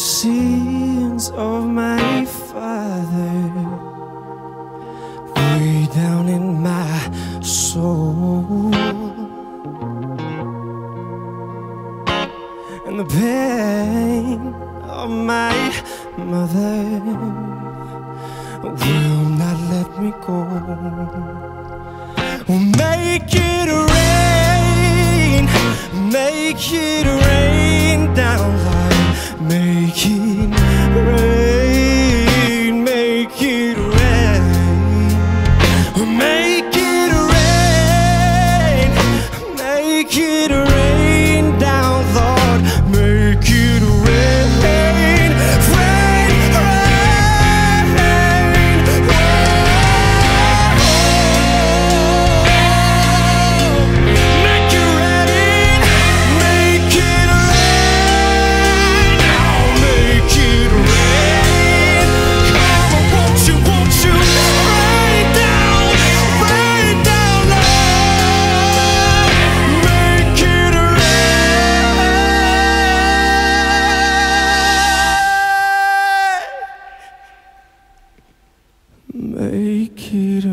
sins of my father way down in my soul. And the pain of my mother will not let me go. will Make it rain, make it rain. Make it rain, make it rain, make it rain, make it Make it